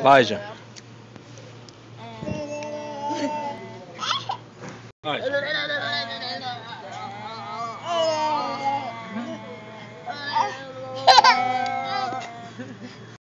Elijah.